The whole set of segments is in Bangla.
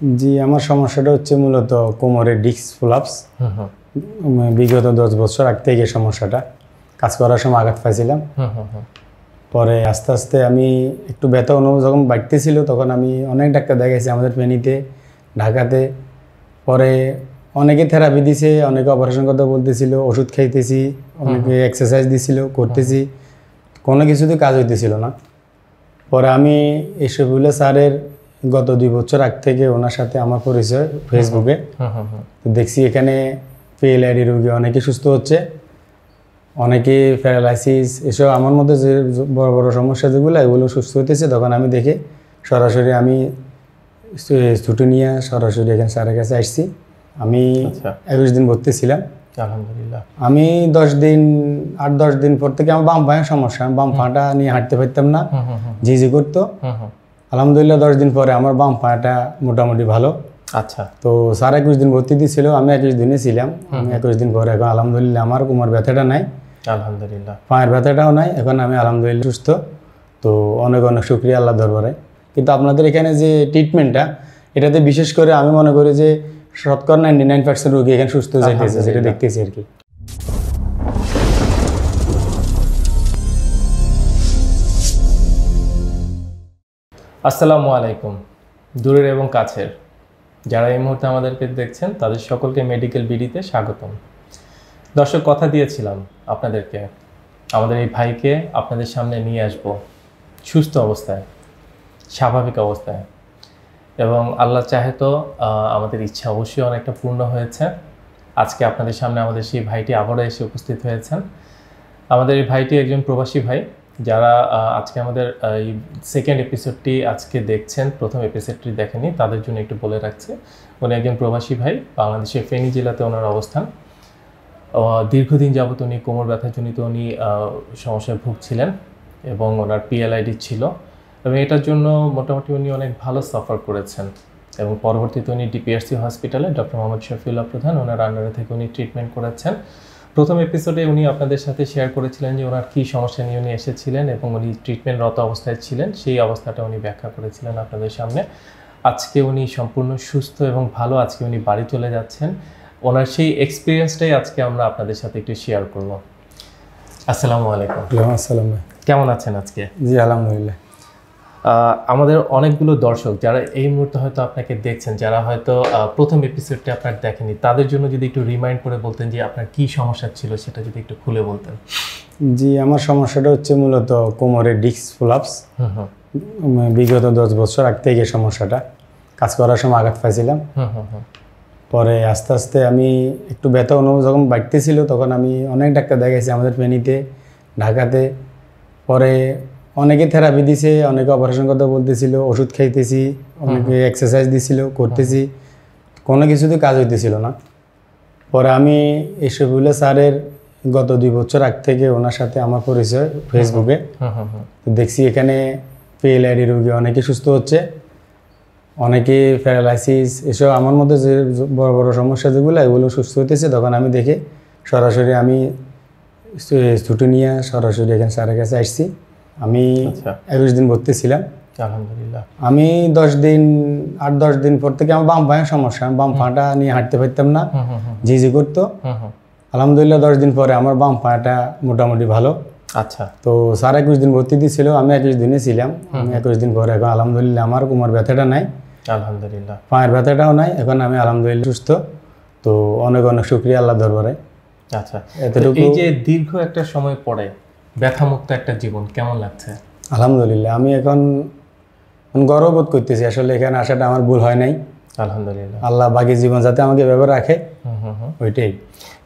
জি আমার সমস্যাটা হচ্ছে মূলত কোমরের ডিস্ক ফ্লাপস বিগত দশ বছর আগ থেকে সমস্যাটা। কাজ করার সময় আঘাত পাইছিলাম। পরে আস্তে আস্তে আমি একটু ব্যথা অনুভব যখন বাড়তেছিল তখন আমি অনেক ডাক্তার দেখাইছি আমাদের ফেনীতে ঢাকাতে। পরে অনেকে থেরাপি দিছে অনেকে অপারেশন কথা বলতেছিল ওষুধ খাইতেছি অনেকে এক্সারসাইজ দিছিল করতেছি। কোনো কিছুতে কাজ হইতেছিল না। পরে আমি শফিউল্লাহ স্যারের গত দুই বছর আগ থেকে ওনার সাথে আমার পরিচয় ফেসবুকে দেখছি এখানে পিএলআইডি রোগী অনেকে সুস্থ হচ্ছে অনেকে প্যারালাইসিস এসব আমার মধ্যে যে বড় বড় সমস্যা যেগুলো এগুলো সুস্থ হতেছে তখন আমি দেখে সরাসরি আমি ছুটি নিয়ে সরাসরি এখানে স্যারের কাছে আসছি। আমি আচ্ছা। একুশ দিন ভর্তি ছিলাম। আলহামদুলিল্লাহ। আমি দশ দিন আট দশ দিন পর থেকে আমার বাম পায়ে সমস্যা আমি বাম পাটা নিয়ে হাঁটতে পারতাম না। হুম ঝিঝি করতো। আলহামদুলিল্লাহ দশ দিন পরে আমার বাম পাটা মোটামুটি ভালো। আচ্ছা। তো স্যার একুশ দিন ভর্তি দিয়েছিল আমি একুশ দিনে ছিলাম। আমি একুশ দিন পরে এখন আলহামদুলিল্লাহ আমার কোমর ব্যথাটা নাই। আলহামদুলিল্লাহ। পায়ের ব্যথাটাও নাই এখন আমি আলহামদুলিল্লাহ সুস্থ। তো অনেক অনেক শুক্রিয়া আল্লাহ দরবারে। কিন্তু আপনাদের এখানে যে ট্রিটমেন্টটা এটাতে বিশেষ করে আমি মনে করি যে শতকরা নাইনটি নাইন পার্সেন্ট রোগী এখানে সুস্থ হয়ে যাইতেছে যেটা দেখতেছি আর কি। আসসালামু আলাইকুম। দূরের এবং কাছের। যারা এই মুহূর্তে আমাদেরকে দেখছেন, তাদের সকলকে মেডিকেল বিডিতে স্বাগতম। দর্শক, কথা দিয়েছিলাম আপনাদেরকে। আমাদের এই ভাইকে আপনাদের সামনে নিয়ে আসব। সুস্থ অবস্থায়, স্বাভাবিক অবস্থায়। এবং আল্লাহ চাহে তো আমাদের ইচ্ছা অবশ্যই অনেকটা পূর্ণ হয়েছে। আজকে আপনাদের সামনে আমাদের সেই ভাইটি আবারও এসে উপস্থিত হয়েছেন। আমাদের এই ভাইটি একজন প্রবাসী ভাই। যারা আজকে আমাদের এই সেকেন্ড এপিসোডটি আজকে দেখছেন, প্রথম এপিসোডটি দেখেনি তাদের জন্য একটু বলে রাখছি। উনি একজন প্রবাসী ভাই, বাংলাদেশের ফেনী জেলাতে ওনার অবস্থান। দীর্ঘদিন যাবত উনি কোমর ব্যথাজনিত উনি সমস্যায় ভুগছিলেন এবং ওনার পিএলআইডি ছিল। এবং এটার জন্য মোটামুটি উনি অনেক ভালো সাফার করেছেন। এবং পরবর্তীতে উনি ডিপিআরসি হসপিটালে ডক্টর মোহাম্মদ শফিউল্লাহ প্রধান, ওনার আন্ডারে থেকে উনি ট্রিটমেন্ট করেছেন। প্রথম এপিসোডে উনি আপনাদের সাথে শেয়ার করেছিলেন যে ওনার কী সমস্যা নিয়ে উনি এসেছিলেন এবং উনি ট্রিটমেন্টরত অবস্থায় ছিলেন। সেই অবস্থাটা উনি ব্যাখ্যা করেছিলেন আপনাদের সামনে। আজকে উনি সম্পূর্ণ সুস্থ এবং ভালো আজকে উনি বাড়ি চলে যাচ্ছেন। ওনার সেই এক্সপিরিয়েন্সটাই আজকে আমরা আপনাদের সাথে একটু শেয়ার করব। আসসালামু আলাইকুম। আসসালাম কেমন আছেন আজকে? জি আলহামদুলিল্লাহ। আমাদের অনেকগুলো দর্শক যারা এই মুহূর্তে হয়তো আপনাকে দেখছেন যারা হয়তো প্রথম এপিসোডটি আপনার দেখেনি তাদের জন্য যদি একটু রিমাইন্ড করে বলতেন যে আপনার কি সমস্যা ছিল সেটা যদি একটু খুলে বলতেন। জি আমার সমস্যাটা হচ্ছে মূলত কোমরের ডিস্ক ফ্লাপস বিগত দশ বছর আগ থেকে সমস্যাটা। কাজ করার সময় আঘাত পাইছিলাম। পরে আস্তে আস্তে আমি একটু ব্যথা অনুভব যখন বাড়তেছিল তখন আমি অনেক ডাক্তার দেখাইছি আমাদের ফেনীতে ঢাকাতে। পরে অনেকে থেরাপি দিছে অনেকে অপারেশন কথা বলতেছিল ওষুধ খাইতেছি অনেকে এক্সারসাইজ দিছিল করতেছি। কোনো কিছুতে কাজ হইতেছিল না। পরে আমি এই শফিউল্লাহ স্যারের গত দুই বছর আগ থেকে ওনার সাথে আমার পরিচয় ফেসবুকে দেখছি এখানে পিএলআইডি রোগী অনেকে সুস্থ হচ্ছে। অনেকে প্যারালাইসিস এসব আমার মধ্যে যে বড় বড় সমস্যা যেগুলো এগুলো সুস্থ হতেছে তখন আমি দেখে সরাসরি আমি ছুটি নিয়ে সরাসরি এখানে স্যারের কাছে আসছি। আমি আচ্ছা। একুশ দিন ভর্তি ছিলাম। আলহামদুলিল্লাহ। আমি দশ দিন আট দশ দিন পর থেকে আমার বাম পায়ের সমস্যা। আমি বাম পাটা নিয়ে হাঁটতে পারতাম না। ঝিঝি করতো। হুম হুম। আলহামদুলিল্লাহ দশ দিন পরে আমার বাম পাটা মোটামুটি ভালো। আচ্ছা। তো স্যার একুশ দিন ভর্তি দিয়েছিল আমি একুশ দিনে ছিলাম। আমি একুশ দিন পরে এখন আলহামদুলিল্লাহ আমার কোমর ব্যথাটা নাই। আলহামদুলিল্লাহ। পায়ের ব্যথাটাও নাই এখন আমি আলহামদুলিল্লাহ সুস্থ। তো অনেক অনেক শুক্রিয়া আল্লাহ দরবারে। আচ্ছা। এতটুকু এই যে দীর্ঘ একটা সময় পরে ব্যথামুক্ত একটা জীবন কেমন লাগছে? আলহামদুলিল্লাহ আমি এখন গর্ববোধ করতেছি আসলে এখানে আসাটা আমার ভুল হয় নাই। আলহামদুলিল্লাহ। আল্লাহ বাকি জীবন যাতে আমাকে ব্যবহার রাখে হুম হুম হুম। ওইটাই।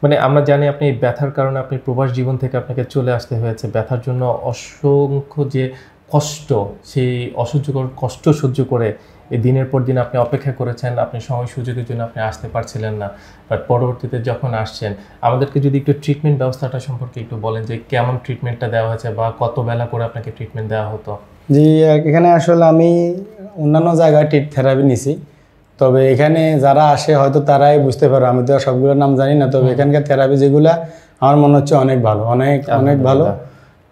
মানে আমরা জানি আপনি ব্যথার কারণে আপনি প্রবাস জীবন থেকে আপনাকে চলে আসতে হয়েছে ব্যথার জন্য অসংখ্য যে কষ্ট সেই অসহ্যকর কষ্ট সহ্য করে এই দিনের পর দিন আপনি অপেক্ষা করেছেন আপনি সময় সুযোগের জন্য আপনি আসতে পারছিলেন না। বাট পরবর্তীতে যখন আসছেন আমাদেরকে যদি একটু ট্রিটমেন্ট ব্যবস্থাটা সম্পর্কে একটু বলেন যে কেমন ট্রিটমেন্টটা দেওয়া হয়েছে বা কত বেলা করে আপনাকে ট্রিটমেন্ট দেওয়া হতো? জি এখানে আসলে আমি অন্যান্য জায়গায় টিট থেরাপি নিছি। তবে এখানে যারা আসে হয়তো তারাই বুঝতে পারবে আমি তো সবগুলোর নাম জানি না। তবে এখানকার থেরাপি যেগুলা আমার মনে হচ্ছে অনেক ভালো অনেক অনেক ভালো।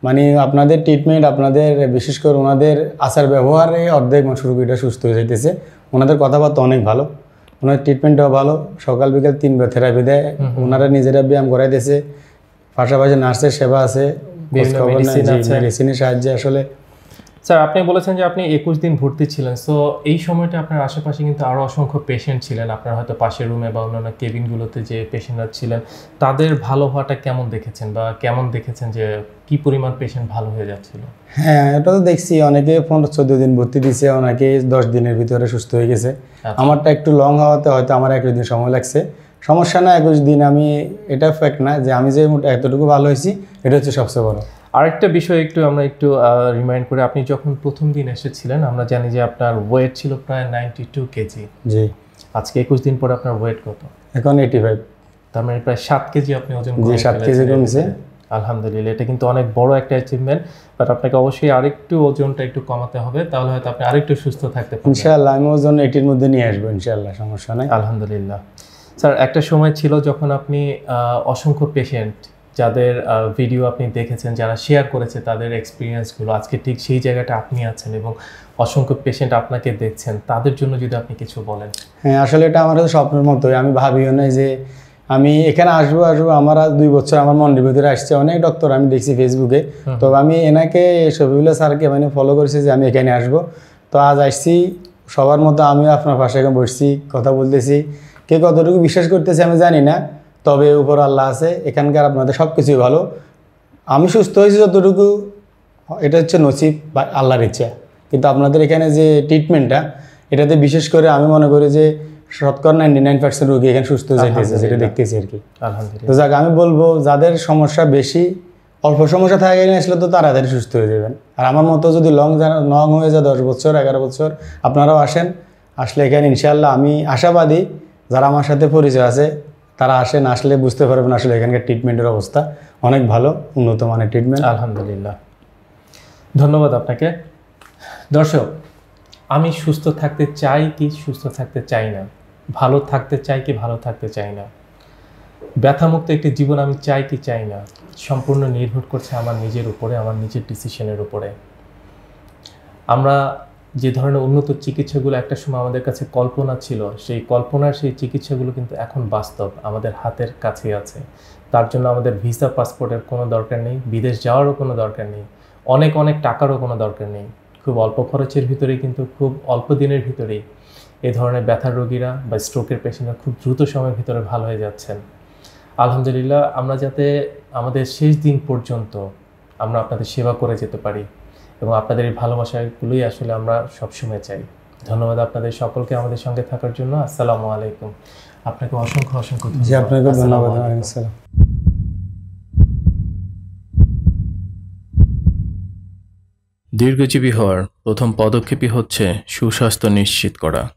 মানে আপনাদের ট্রিটমেন্ট আপনাদের বিশেষ করে ওনাদের আচার ব্যবহারে অর্ধেক মানুষ রুগীটা সুস্থ হয়ে যাইতেছে। ওনাদের কথাবার্তা অনেক ভালো। ওনার ট্রিটমেন্টটাও ভালো। সকাল বিকাল তিনবার থেরাপি দেয়। ওনারা নিজেরা ব্যায়াম করাইতেছে। পাশাপাশি নার্সের সেবা আছে। আছে। মেডিসিনের সাহায্যে আসলে স্যার আপনি বলেছেন যে আপনি একুশ দিন ভর্তি ছিলেন। সো এই সময়টা আপনার আশেপাশে কিন্তু আরও অসংখ্য পেশেন্ট ছিলেন। আপনার হয়তো পাশের রুমে বা অন্যান্য কেবিনগুলোতে যে পেশেন্টরা ছিলেন তাদের ভালো হওয়াটা কেমন দেখেছেন? বা কেমন দেখেছেন যে কি পরিমাণ পেশেন্ট ভালো হয়ে যাচ্ছিল? হ্যাঁ এটা তো দেখছি। অনেকে পনেরো চোদ্দ দিন ভর্তি দিয়েছে অনেকে দশ দিনের ভিতরে সুস্থ হয়ে গেছে। আচ্ছা। আমারটা একটু লং হওয়াতে হয়তো আমার একুশ দিন সময় লাগছে। সমস্যা না একুশ দিন আমি এটা ফ্যাক্ট না যে আমি যে এতটুকু ভালো হয়েছি এটা হচ্ছে সবচেয়ে বড়। আরেকটা বিষয় একটু আমরা একটু রিমাইন্ড করে আপনি যখন প্রথম দিন এসেছিলেন আমরা জানি যে আপনার ওয়েট ছিল প্রায় নাইনটি টু কেজি জি। আজকে একুশ দিন পরে আপনার ওয়েট কত? এখন এইটি ফাইভ তার মানে প্রায় সাত কেজি আপনি ওজন সাত কেজি। কমছে। আলহামদুলিল্লাহ এটা কিন্তু অনেক বড় একটা অ্যাচিভমেন্ট বাট আপনাকে অবশ্যই আরেকটু ওজনটা একটু কমাতে হবে তাহলে হয়তো আপনি আরেকটু সুস্থ থাকতে পারবেন। ইনশাআল্লাহ আমি ওজন এটির মধ্যে নিয়ে আসব ইনশাআল্লাহ সমস্যা নাই। আলহামদুলিল্লাহ। স্যার একটা সময় ছিল যখন আপনি অসংখ্য পেশেন্ট যাদের ভিডিও আপনি দেখেছেন যারা শেয়ার করেছে তাদের এক্সপিরিয়েন্সগুলো আজকে ঠিক সেই জায়গাটা আপনি আছেন এবং অসংখ্য পেশেন্ট আপনাকে দেখছেন তাদের জন্য যদি আপনি কিছু বলেন। হ্যাঁ আসলে এটা আমার স্বপ্নের মতোই আমি ভাবিও নাই যে আমি এখানে আসব আসব আমার আজ দুই বছর আমার মনের ভিতরে আসছে অনেক ডক্টর আমি দেখছি ফেসবুকে তো আমি এনাকে শফিউল্লাহ স্যারকে মানে ফলো করেছি যে আমি এখানে আসব। তো আজ আসছি সবার মতো আমি আপনার পাশে এখন বসছি কথা বলতেছি। কে কতটুকু বিশ্বাস করতেছে আমি জানি না তবে উপর আল্লাহ আছে এখানকার আপনাদের সব কিছুই ভালো। আমি সুস্থ হয়েছি যতটুকু এটা হচ্ছে নসিব বা আল্লাহর ইচ্ছা। কিন্তু আপনাদের এখানে যে ট্রিটমেন্টটা এটাতে বিশেষ করে আমি মনে করি যে শতকর নাইনটি নাইন পার্সেন্ট রোগী এখানে সুস্থ হয়ে যাইতেছে যেটা দেখতেছি আর কি। তো যাক আমি বলব যাদের সমস্যা বেশি অল্প সমস্যা থাকে নিয়ে আসলে তো তাড়াতাড়ি সুস্থ হয়ে যাবেন। আর আমার মতো যদি লং লং হয়ে যায় দশ বছর এগারো বছর আপনারাও আসেন। আসলে এখানে ইনশাল্লাহ আমি আশাবাদী যারা আমার সাথে পরিচয় আছে তারা আসেন, আসলে বুঝতে পারবেন আসলে এখানকার ট্রিটমেন্টের অবস্থা। অনেক ভালো, উন্নত মানের ট্রিটমেন্ট আলহামদুলিল্লাহ। ধন্যবাদ আপনাকে। দর্শক, আমি সুস্থ থাকতে চাই কি সুস্থ থাকতে চাই না? ভালো থাকতে চাই কি ভালো থাকতে চাই না? ব্যথামুক্ত একটি জীবন আমি চাই কি চাই না? সম্পূর্ণ নির্ভর করছে আমার নিজের উপরে, আমার নিজের ডিসিশনের উপরে। আমরা যে ধরনের উন্নত চিকিৎসাগুলো একটা সময় আমাদের কাছে কল্পনা ছিল, সেই কল্পনার সেই চিকিৎসাগুলো কিন্তু এখন বাস্তব, আমাদের হাতের কাছে আছে। তার জন্য আমাদের ভিসা, পাসপোর্টের কোনো দরকার নেই, বিদেশ যাওয়ারও কোনো দরকার নেই, অনেক অনেক টাকারও কোনো দরকার নেই। খুব অল্প খরচের ভিতরেই কিন্তু, খুব অল্প দিনের ভিতরেই এ ধরনের ব্যথার রোগীরা বা স্ট্রোকের পেশেন্টরা খুব দ্রুত সময়ের ভিতরে ভালো হয়ে যাচ্ছেন। আলহামদুলিল্লাহ, আমরা যাতে আমাদের শেষ দিন পর্যন্ত আমরা আপনাদের সেবা করে যেতে পারি। এবং আপনাদের এই ভালোবাসাগুলোই আসলে আমরা সবসময় চাই। ধন্যবাদ আপনাদের সকলকে আমাদের সঙ্গে থাকার জন্য। আসসালামু আলাইকুম। আপনাকে অসংখ্য অসংখ্য জি আপনাকে ধন্যবাদ। আসসালাম। দীর্ঘজীবী হওয়ার প্রথম পদক্ষেপই হচ্ছে সুস্বাস্থ্য নিশ্চিত করা।